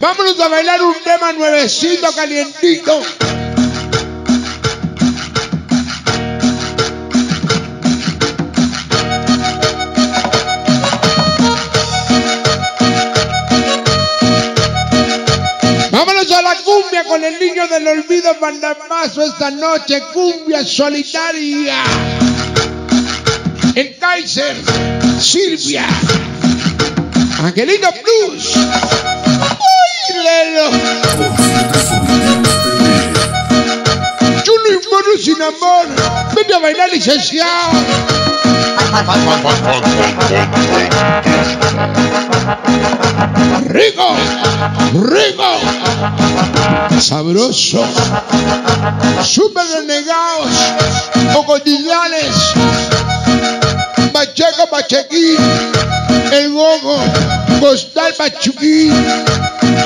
Vámonos a bailar un tema nuevecito, calientito. Vámonos a la cumbia con el niño del olvido Bandamazo esta noche, cumbia solitaria. El Kaiser, Silvia, Angelito Plus. ¡Ay, Lelo! Chulo y mono sin amor. Vete a bailar, licenciado. Rico, rico, sabroso, super renegados, cocodrilanes, Pacheco Pachequín, el gogo, Costal Pachuquín,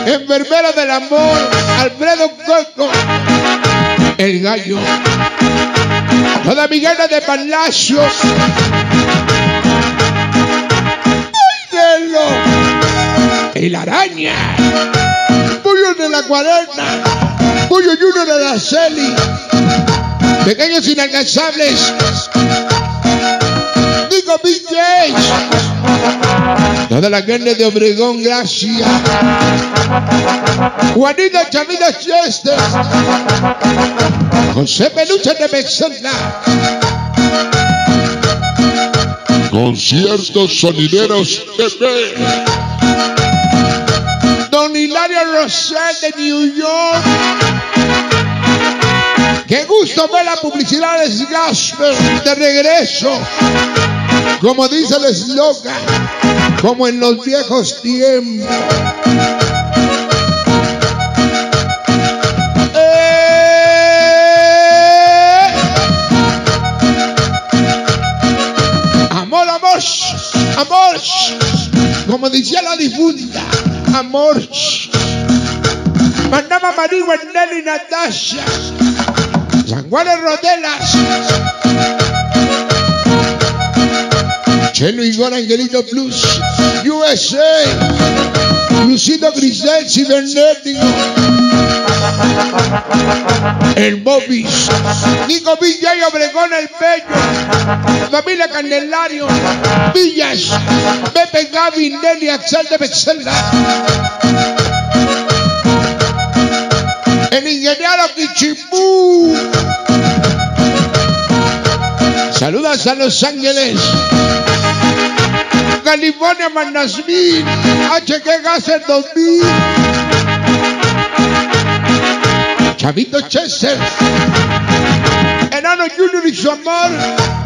enfermero del amor, Alfredo Coco, el gallo, toda Miguela de Palacios, ¡Ay, Nelo! el araña, Pollo de la cuarenta, Pollo Junior de la Celi, pequeños inalcanzables, Digo James, toda la gente de Obregón, gracias, Juanita Chavita Chester, José Peluche de Mexela, Conciertos Sonideros TV. Don Hilario Rosell de New York. Qué gusto ver la publicidad de Gasper de regreso. Como dice el eslogan, como en los viejos tiempos. ¡Eh! Amor, amor, amor, como decía la difunta, amor. Mandaba María Nelly Natasha, San Rodelas, Y Gora Angelito Plus, USA, Lucito Grisel, Cibernético, el Bobis, Nico Villa y Obregón el Bello, Familia Candelario, Villas, Pepe Gaby, Nelly, Axel de Bexela, el ingeniero Kichipú. Saludas a Los Ángeles. California, Manasmith, HG Gases 2000. Chavito Chester. Enano Junior y su amor.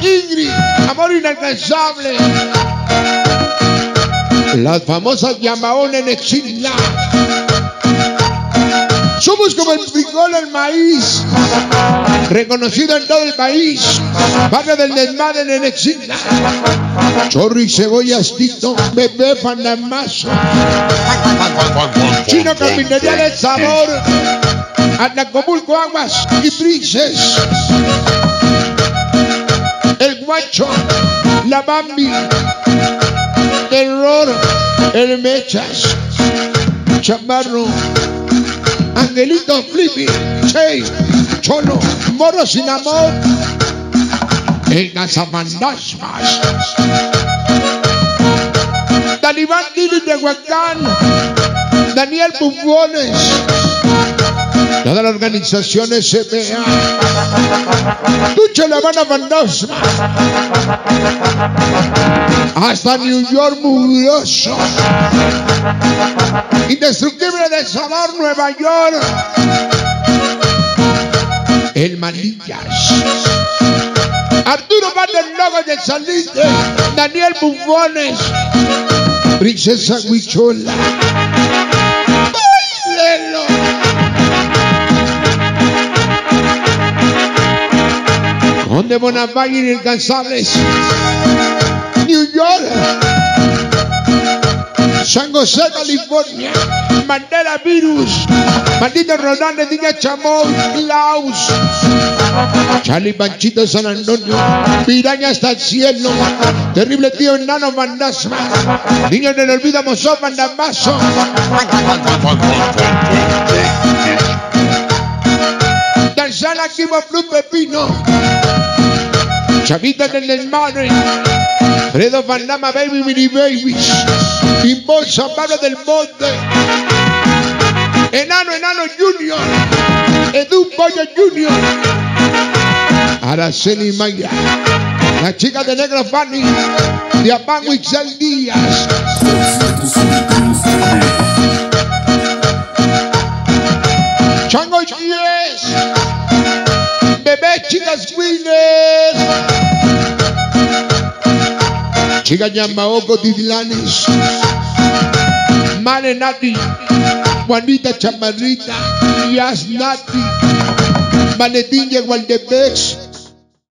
Ingrid, amor inalcanzable. Las famosas Yamaón en Exila. Somos como el frijol, el maíz, reconocido en todo el país. Barrio del desmadre en Exila. Chorro y cebollas, Tito, bebé, fanamazo. Chino Carpintería del Sabor. Anacomulco Aguas y Princes. El Guacho, la Bambi, Terror, el Mechas, Chamarro, Angelito Flippy, Che, Cholo, Moro sin amor, el Gazamandashmas, Talibán Dili de Huacán, Daniel Bufones, todas las organizaciones CPA, Tuche La Habana Bandosma, hasta New York Mugroso, Indestructible de Sabor, Nueva York, El Manillas, Arturo Van del Logo de Salite, Daniel Bufones, Princesa Huichola. Conde Bonavagui Inalcanzables, New York, San José, California, Mandela Virus, Maldito Rodán de Diga Chamón, Laos, Charlie Panchito San Antonio, Piraña hasta el cielo, terrible tío enano Mandasma, niños del olvido Mozó Mandamazo, Danzana activo Blue Pepino, Chavita del desmadre, Fredo Fandama Baby Mini Babies, Timbol San Pablo del Monte, Enano Enano Junior, Edu Boya Junior, Araceli Maya, la chica de Negro Fanny, Diapán Wixel Díaz, Chango Yes, Bebé Chicas Winners, Chica Yamaoko Titlanes, Mane Nati, Juanita Chamarrita, Yas Nati, Valentín Gualdepex,